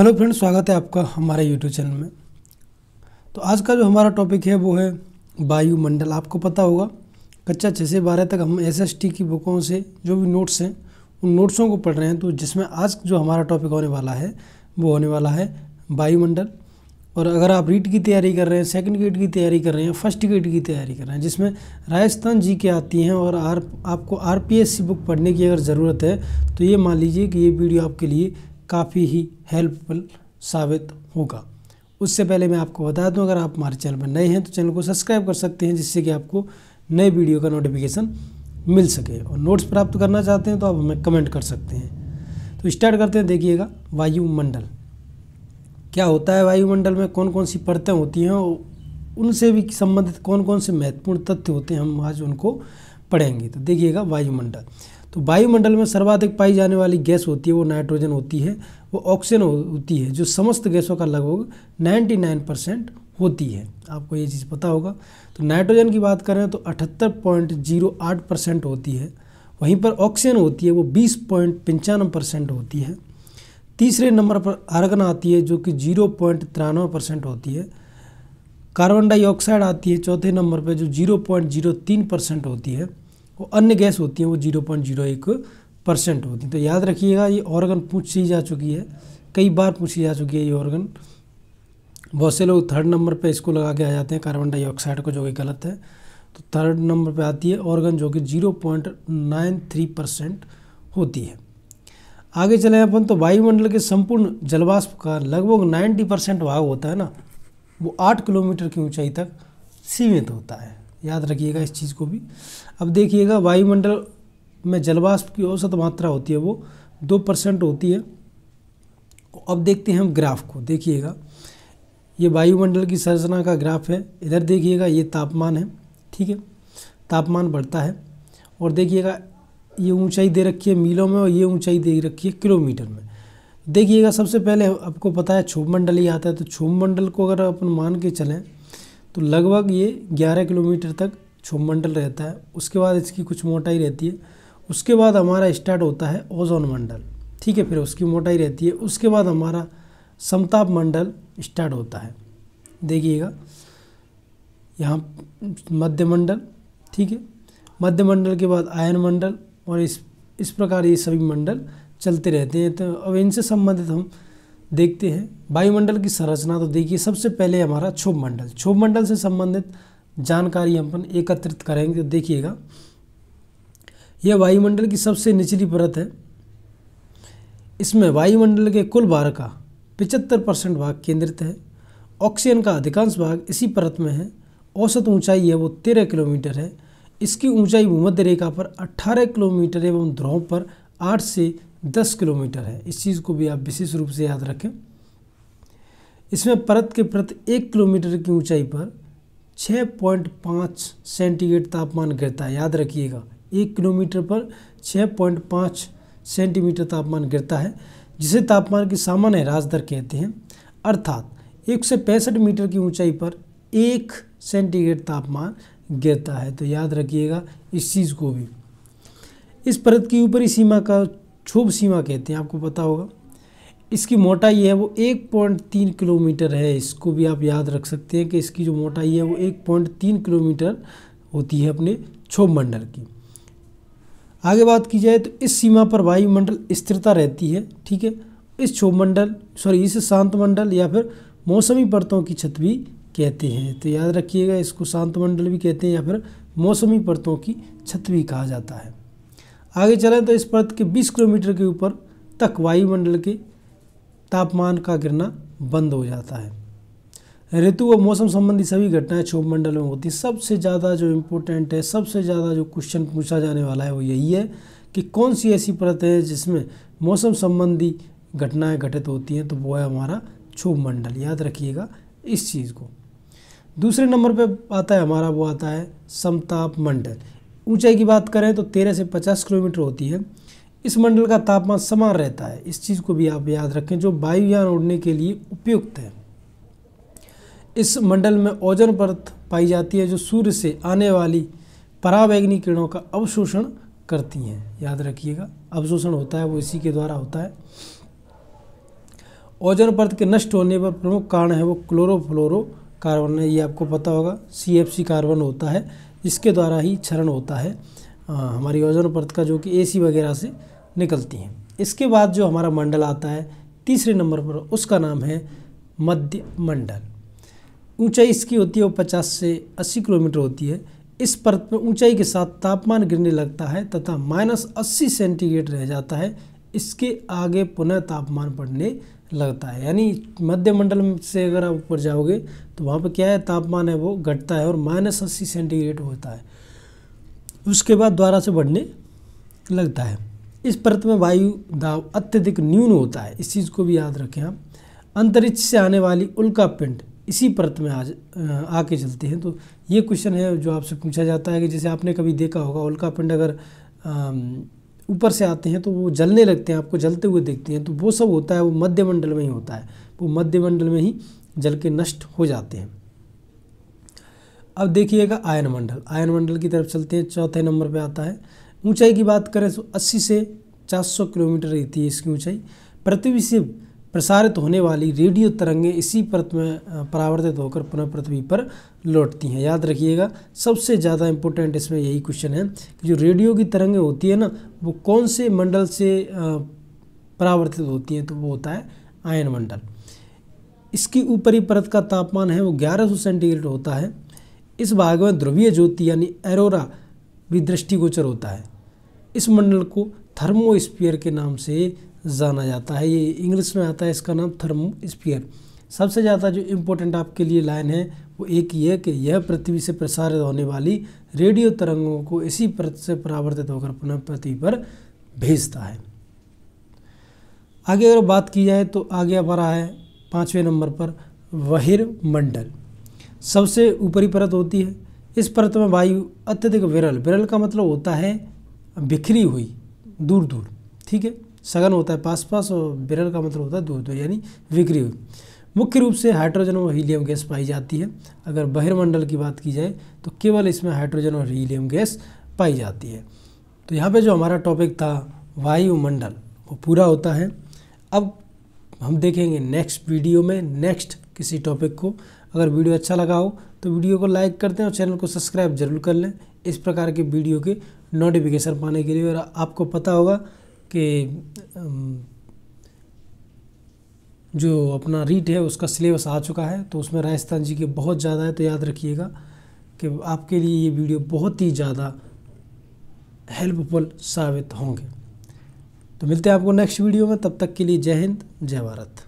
Hello friends, स्वागत है आपका हमारे यूट्यूब चैनल में। तो आज का जो हमारा टॉपिक है, वो है वायुमंडल। आपको पता होगा, कच्चा छः से बारह तक हम एसएसटी की बुकों से, जो भी नोट्स हैं, उन नोट्सों को पढ़ रहे हैं। तो जिसमें आज जो हमारा टॉपिक होने वाला है, वो होने वाला है वायुमंडल। और अगर आप रीट की तैयारी कर रहे हैं सेकंड ग्रेड की तैयारी कर रहे हैं फ़र्स्ट ग्रेड की तैयारी कर रहे हैं, जिसमें राजस्थान जी के आती हैं और आर, आपको आरपीएससी बुक पढ़ने की अगर ज़रूरत है तो ये मान लीजिए कि ये वीडियो आपके लिए काफ़ी ही हेल्पफुल साबित होगा। उससे पहले मैं आपको बता दूँ, अगर आप हमारे चैनल पर नए हैं तो चैनल को सब्सक्राइब कर सकते हैं, जिससे कि आपको नए वीडियो का नोटिफिकेशन मिल सके। और नोट्स प्राप्त करना चाहते हैं तो आप हमें कमेंट कर सकते हैं। तो स्टार्ट करते हैं, देखिएगा, वायुमंडल। क्या होता है वायुमंडल में? कौन कौन सी परतें होती हैं? और उनसे भी संबंधित कौन कौन से महत्वपूर्ण तथ्य होते हैं, हम आज उनको पढ़ेंगे। तो देखिएगा, वायुमंडल। तो वायुमंडल में सर्वाधिक पाई जाने वाली गैस होती है, वो नाइट्रोजन होती है, वो ऑक्सीजन होती है, जो समस्त गैसों का लगभग 99 परसेंट होती है। आपको ये चीज़ पता होगा। तो नाइट्रोजन की बात करें तो अठहत्तर पॉइंट ज़ीरो आठ परसेंट होती है। वहीं पर ऑक्सीजन होती है, वो बीस पॉइंट पंचानवे परसेंट होती है। तीसरे नंबर पर आर्गन आती है, जो कि ज़ीरो पॉइंट तिरानवे परसेंट होती है। कार्बन डाइऑक्साइड आती है, चौथे नंबर पर जो ज़ीरो पॉइंट ज़ीरो तीन परसेंट होती है। वो अन्य गैस होती हैं, वो ज़ीरो पॉइंट ज़ीरो एक परसेंट होती हैं। तो याद रखिएगा, ये ऑर्गन पूछी जा चुकी है, कई बार पूछी जा चुकी है ये ऑर्गन। बहुत से लोग थर्ड नंबर पे इसको लगा के आ जाते हैं कार्बन डाइऑक्साइड को, जो कि गलत है। तो थर्ड नंबर पे आती है ऑर्गन, जो कि zero point nine three percent होती है। आगे चले अपन तो वायुमंडल के संपूर्ण जलवाष्प का लगभग नाइन्टी परसेंट भाग होता है ना, वो आठ किलोमीटर की ऊंचाई तक सीमित होता है। याद रखिएगा इस चीज़ को भी। अब देखिएगा वायुमंडल में जलवाष्प की औसत मात्रा होती है वो दो परसेंट होती है। अब देखते हैं हम ग्राफ को, देखिएगा। ये वायुमंडल की संरचना का ग्राफ है। इधर देखिएगा ये तापमान है, ठीक है? तापमान बढ़ता है और देखिएगा ये ऊंचाई दे रखी है मीलों में और ये ऊंचाई दे रखी है किलोमीटर में। देखिएगा सबसे पहले आपको पता है क्षोभ मंडल ही आता है तो क्षोभ मंडल को अगर अपन मान के चलें तो लगभग ये 11 किलोमीटर तक क्षोभमंडल रहता है। उसके बाद इसकी कुछ मोटाई रहती है। उसके बाद हमारा स्टार्ट होता है ओजोन मंडल। ठीक है, फिर उसकी मोटाई रहती है। उसके बाद हमारा समताप मंडल स्टार्ट होता है। देखिएगा। यहाँ मध्य मंडल, ठीक है? मध्य मंडल के बाद आयन मंडल और इस इस प्रकार ये सभी मंडल चलते रहते हैं। तो अब इनसे संबंधित हम देखते हैं। वायुमंडल की संरचना तो देखिए, सबसे पहले हमारा क्षोभ मंडल क्षोभ मंडल से संबंधित जानकारी हम एकत्रित करेंगे तो देखिएगा। यह वायुमंडल की सबसे निचली परत है। इसमें वायुमंडल के कुल भार का पिचहत्तर परसेंट भाग केंद्रित है। ऑक्सीजन का अधिकांश भाग इसी परत में है। औसत ऊंचाई है वो तेरह किलोमीटर है। इसकी ऊंचाई भूमध्य रेखा पर 18 किलोमीटर एवं ध्रुव पर 8 से दस किलोमीटर है। इस चीज़ को भी आप विशेष रूप से याद रखें। इसमें परत के प्रति एक किलोमीटर की ऊंचाई पर छः पॉइंट पाँच सेंटीग्रेड तापमान गिरता है। याद रखिएगा, एक किलोमीटर पर छः पॉइंट पाँच सेंटीमीटर तापमान गिरता है, जिसे तापमान की सामान्य ह्रास दर कहते हैं। अर्थात एक सौ पैंसठ मीटर की ऊंचाई पर एक सेंटीग्रेड तापमान गिरता है। तो याद रखिएगा इस चीज़ को भी। इस परत की ऊपरी सीमा का क्षोभ सीमा कहते हैं, आपको पता होगा। इसकी मोटाई है वो एक पॉइंट तीन किलोमीटर है। इसको भी आप याद रख सकते हैं कि इसकी जो मोटाई है वो एक पॉइंट तीन किलोमीटर होती है अपने क्षोभ मंडल की। आगे बात की जाए तो इस सीमा पर वायुमंडल स्थिरता रहती है, ठीक है? इस क्षोभ मंडल, सॉरी, इस शांत मंडल या फिर मौसमी परतों की छत भी कहते हैं। तो याद रखिएगा, इसको शांत मंडल भी कहते हैं या फिर मौसमी परतों की छत भी कहा जाता है। आगे चलें तो इस परत के 20 किलोमीटर के ऊपर तक वायुमंडल के तापमान का गिरना बंद हो जाता है। ऋतु व मौसम संबंधी सभी घटनाएँ क्षोभ मंडल में होती सबसे ज़्यादा जो इम्पोर्टेंट है, सबसे ज़्यादा जो क्वेश्चन पूछा जाने वाला है वो यही है कि कौन सी ऐसी परत है जिसमें मौसम संबंधी घटनाएँ घटित होती हैं तो वो है हमारा क्षोभ मंडल। याद रखिएगा इस चीज़ को। दूसरे नंबर पे आता है, हमारा वो आता है समताप मंडल। ऊंचाई की बात करें तो तेरह से पचास किलोमीटर होती है। इस मंडल का तापमान समान रहता है। इस चीज़ को भी आप याद रखें जो वायुयान उड़ने के लिए उपयुक्त है। इस मंडल में ओजन परत पाई जाती है जो सूर्य से आने वाली परावैग्नि किरणों का अवशोषण करती हैं। याद रखिएगा, अवशोषण होता है, वो इसी के द्वारा होता है। ओजन परत के नष्ट होने पर प्रमुख कारण है वो क्लोरोफ्लोरो कार्बन है। ये आपको पता होगा सीएफसी कार्बन होता है। जिसके द्वारा ही क्षरण होता है आ, हमारी ओजोन परत का जो कि एसी वगैरह से निकलती हैं। इसके बाद जो हमारा मंडल आता है तीसरे नंबर पर उसका नाम है मध्य मंडल। ऊंचाई इसकी होती है वो पचास से अस्सी किलोमीटर होती है। इस परत में ऊंचाई के साथ तापमान गिरने लगता है तथा माइनस अस्सी सेंटीग्रेड रह जाता है। इसके आगे पुनः तापमान बढ़ने लगता है। यानी मध्य मंडल से अगर आप ऊपर जाओगे तो वहाँ पर क्या है, तापमान है वो घटता है और माइनस अस्सी सेंटीग्रेड होता है। उसके बाद द्वारा से बढ़ने लगता है। इस परत में वायु दाब अत्यधिक न्यून होता है। इस चीज़ को भी याद रखें आप। अंतरिक्ष से आने वाली उल्का पिंड, इसी परत में आज आके चलते हैं। तो ये क्वेश्चन है जो आपसे पूछा जाता है कि जैसे आपने कभी देखा होगा, उल्का पिंड अगर ऊपर से आते हैं तो वो जलने लगते हैं, आपको जलते हुए देखते हैं तो वो सब होता है, वो मध्यमंडल में ही होता है। वो मध्यमंडल में ही जल के नष्ट हो जाते हैं। अब देखिएगा आयन मंडल। आयन मंडल की तरफ़ चलते हैं, चौथे नंबर पे आता है। ऊंचाई की बात करें तो 80 से 400 किलोमीटर रहती है इसकी ऊंचाई। पृथ्वी से प्रसारित होने वाली रेडियो तरंगें इसी परत में परावर्तित होकर पुनः पृथ्वी पर लौटती हैं। याद रखिएगा, सबसे ज़्यादा इम्पोर्टेंट इसमें यही क्वेश्चन है कि जो रेडियो की तरंगें होती है ना, वो कौन से मंडल से परावर्तित होती हैं? तो वो होता है आयन मंडल। इसकी ऊपरी परत का तापमान है वो ग्यारह सेंटीग्रेड होता है। इस भाग में ध्रुवीय ज्योति यानी एरोरा भी दृष्टिगोचर होता है। इस मंडल को थर्मोस्फीयर के नाम से जाना जाता है। ये इंग्लिश में आता है, इसका नाम थर्मोस्फीयर सबसे ज़्यादा जो इम्पोर्टेंट आपके लिए लाइन है, वो एक ही है कि यह पृथ्वी से प्रसारित होने वाली रेडियो तरंगों को इसी परत से परावर्तित होकर पुनः पृथ्वी पर भेजता है। आगे अगर बात की जाए तो आगे हमारा है पाँचवें नंबर पर वहिर मंडल सबसे ऊपरी परत होती है। इस परत में वायु अत्यधिक विरल। विरल का मतलब होता है बिखरी हुई दूर दूर ठीक है? सघन होता है पास पास और बिरल का मतलब होता है दूर दूर यानी हुई मुख्य रूप से हाइड्रोजन और हीलियम गैस पाई जाती है। अगर बहिर्मंडल की बात की जाए तो केवल इसमें हाइड्रोजन और हीलियम गैस पाई जाती है। तो यहाँ पे जो हमारा टॉपिक था, वायुमंडल, वो पूरा होता है। अब हम देखेंगे नेक्स्ट वीडियो में नेक्स्ट किसी टॉपिक को। अगर वीडियो अच्छा लगा हो तो वीडियो को लाइक कर दें और चैनल को सब्सक्राइब ज़रूर कर लें। इस प्रकार के वीडियो के नोटिफिकेशन पाने के लिए और आपको पता होगा कि जो अपना रीट है, उसका सिलेबस आ चुका है तो उसमें राजस्थान जी के बहुत ज़्यादा है तो याद रखिएगा कि आपके लिए ये वीडियो बहुत ही ज़्यादा हेल्पफुल साबित होंगे। तो मिलते हैं आपको नेक्स्ट वीडियो में, तब तक के लिए जय हिंद, जय भारत।